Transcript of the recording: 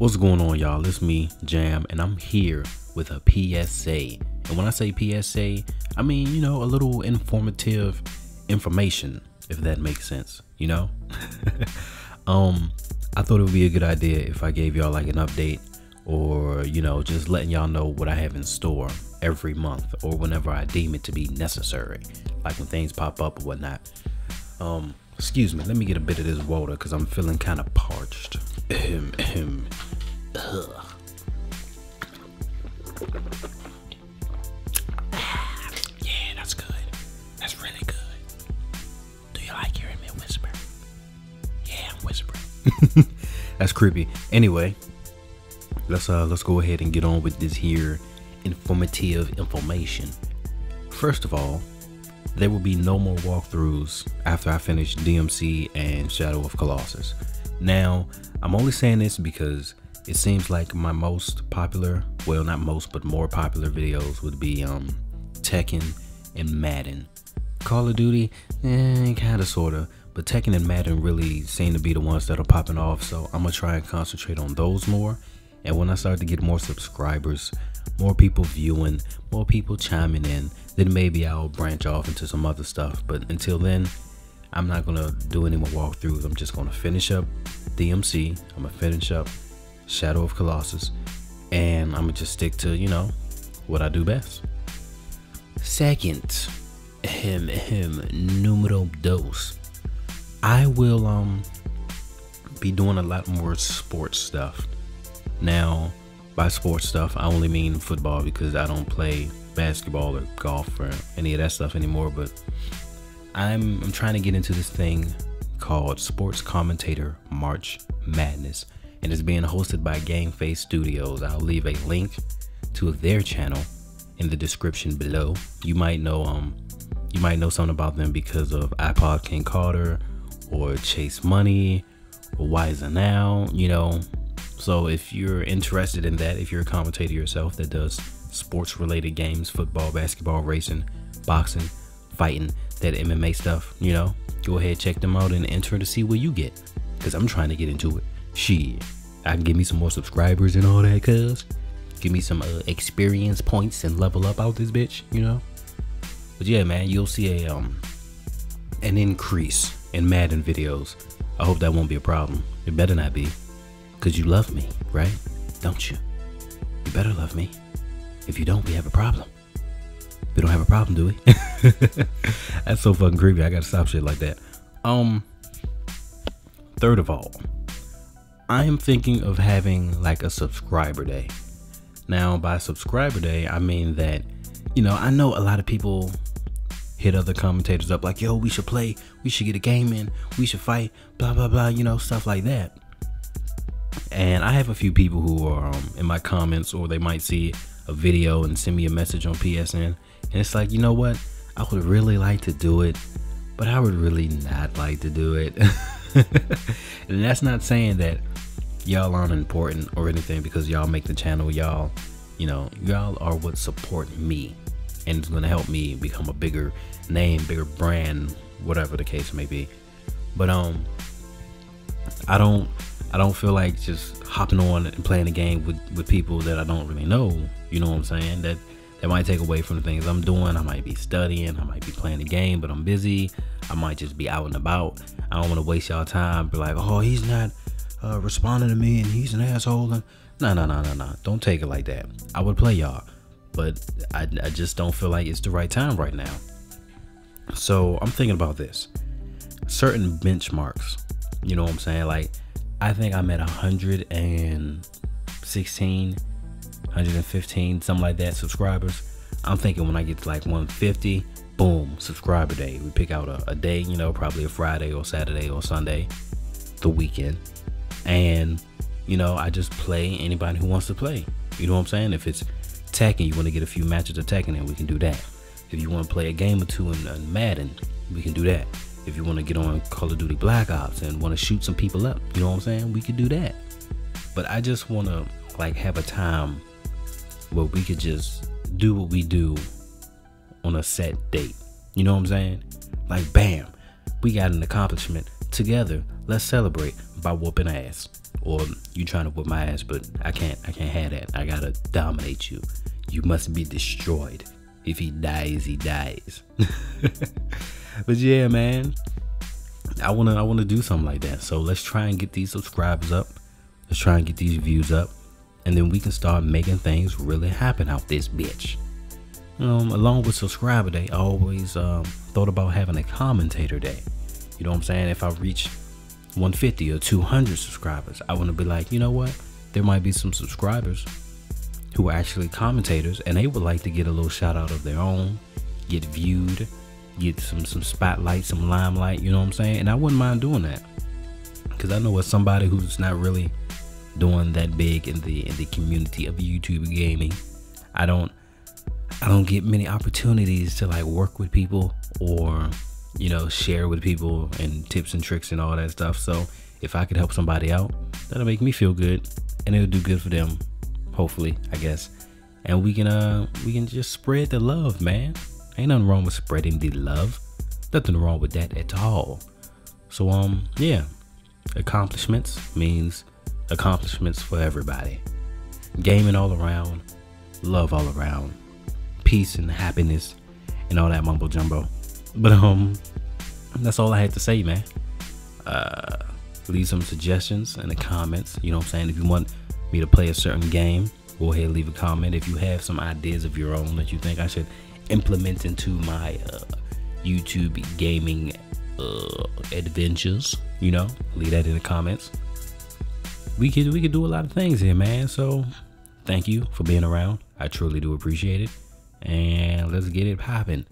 What's going on, y'all? It's me, Jam, and I'm here with a PSA. And when I say PSA, I mean, you know, a little informative information, if that makes sense, you know? um, I thought it would be a good idea if I gave y'all like an update or, you know, just letting y'all know what I have in store every month or whenever I deem it to be necessary, like when things pop up or whatnot. Um, excuse me, let me get a bit of this water because I'm feeling kind of parched. Ahem, ahem. Ugh. Yeah, that's good. That's really good. Do you like hearing me whisper? Yeah, I'm whispering. that's creepy. Anyway, let's uh let's go ahead and get on with this here informative information. First of all, there will be no more walkthroughs after I finish DMC and Shadow of Colossus. Now, I'm only saying this because it seems like my most popular, well, not most, but more popular videos would be um, Tekken and Madden. Call of Duty, eh, kind of, sort of, but Tekken and Madden really seem to be the ones that are popping off, so I'm gonna try and concentrate on those more. And when I start to get more subscribers, more people viewing, more people chiming in, then maybe I'll branch off into some other stuff. But until then, I'm not gonna do any more walkthroughs. I'm just gonna finish up DMC. I'm gonna finish up Shadow of Colossus, and I'm gonna just stick to you know what I do best. Second, him him numero dos. I will um be doing a lot more sports stuff. Now, by sports stuff, I only mean football because I don't play basketball or golf or any of that stuff anymore. But I'm I'm trying to get into this thing called Sports Commentator March Madness, and it's being hosted by Game Face Studios. I'll leave a link to their channel in the description below. You might know um you might know something about them because of iPod King Carter or Chase Money or Wiser Now, you know. So if you're interested in that, if you're a commentator yourself that does sports related games, football, basketball, racing, boxing, fighting, that MMA stuff, you know, go ahead, check them out and enter to see what you get. Cause I'm trying to get into it. Shit. I can give me some more subscribers and all that, cuz. Give me some uh, experience points and level up out this bitch, you know? But yeah, man, you'll see a um an increase in Madden videos. I hope that won't be a problem. It better not be. Cause you love me, right? Don't you? You better love me. If you don't, we have a problem. We don't have a problem, do we? That's so fucking creepy. I gotta stop shit like that. Um third of all, I am thinking of having like a subscriber day. Now, by subscriber day, I mean that, you know, I know a lot of people hit other commentators up like, yo, we should play, we should get a game in, we should fight, blah, blah, blah, you know, stuff like that. And I have a few people who are um, in my comments, or they might see a video and send me a message on PSN. And it's like, you know what? I would really like to do it, but I would really not like to do it. and that's not saying that y'all aren't important or anything because y'all make the channel. Y'all, you know, y'all are what support me and it's going to help me become a bigger name, bigger brand, whatever the case may be. But, um, I don't I don't feel like just hopping on and playing a game with, with people that I don't really know. You know what I'm saying? That that might take away from the things I'm doing. I might be studying, I might be playing a game, but I'm busy. I might just be out and about. I don't want to waste y'all time. Be like, oh, he's not uh, responding to me and he's an asshole. No, no, no, no, no. Don't take it like that. I would play y'all, but I, I just don't feel like it's the right time right now. So I'm thinking about this. Certain benchmarks. You know what I'm saying? Like I think I'm at 116, 115, something like that subscribers. I'm thinking when I get to like 150, boom, subscriber day. We pick out a, a day, you know, probably a Friday or Saturday or Sunday, the weekend. And, you know, I just play anybody who wants to play. You know what I'm saying? If it's Tekken, you want to get a few matches of Tekken, and we can do that. If you want to play a game or two in, in Madden, we can do that if you want to get on Call of Duty Black Ops and want to shoot some people up, you know what I'm saying? We could do that. But I just want to like have a time where we could just do what we do on a set date. You know what I'm saying? Like bam, we got an accomplishment together. Let's celebrate by whooping ass or You trying to whip my ass, but I can't. I can't have that. I gotta dominate you. You must be destroyed. If he dies, he dies. but yeah, man. I wanna I wanna do something like that. So let's try and get these subscribers up. Let's try and get these views up. And then we can start making things really happen out this bitch. Um, along with subscriber day, I always um, thought about having a commentator day. You know what I'm saying? If I reach 150 or 200 subscribers, I want to be like, you know what? There might be some subscribers who are actually commentators and they would like to get a little shout out of their own, get viewed, get some some spotlight, some limelight, you know what I'm saying? And I wouldn't mind doing that. Cuz I know as somebody who's not really doing that big in the in the community of YouTube gaming, I don't I don't get many opportunities to like work with people or you know share with people and tips and tricks and all that stuff. So if I could help somebody out, that'll make me feel good and it'll do good for them. Hopefully, I guess. And we can uh we can just spread the love, man. Ain't nothing wrong with spreading the love. Nothing wrong with that at all. So um yeah, accomplishments means accomplishments for everybody. Gaming all around, love all around, peace and happiness and all that mumbo jumbo. But um that's all I had to say, man. Uh leave some suggestions in the comments. You know what I'm saying? If you want me to play a certain game, go ahead and leave a comment. If you have some ideas of your own that you think I should implement into my uh, YouTube gaming uh, adventures, you know, leave that in the comments. We could we could do a lot of things here, man. So thank you for being around. I truly do appreciate it. And let's get it popping.